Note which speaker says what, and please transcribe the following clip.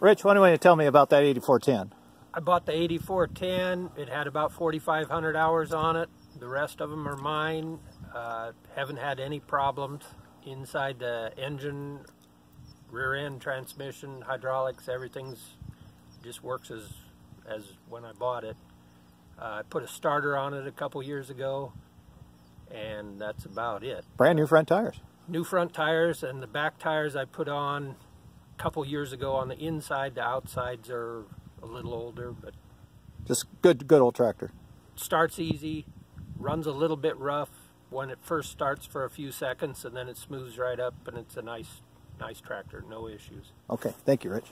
Speaker 1: Rich, why don't you tell me about that 8410?
Speaker 2: I bought the 8410. It had about 4,500 hours on it. The rest of them are mine. Uh, haven't had any problems inside the engine, rear end, transmission, hydraulics. Everything's just works as as when I bought it. Uh, I put a starter on it a couple years ago, and that's about it.
Speaker 1: Brand new front tires.
Speaker 2: New front tires, and the back tires I put on couple years ago on the inside. The outsides are a little older, but
Speaker 1: just good, good old tractor.
Speaker 2: Starts easy, runs a little bit rough when it first starts for a few seconds, and then it smooths right up, and it's a nice, nice tractor. No issues.
Speaker 1: Okay, thank you, Rich.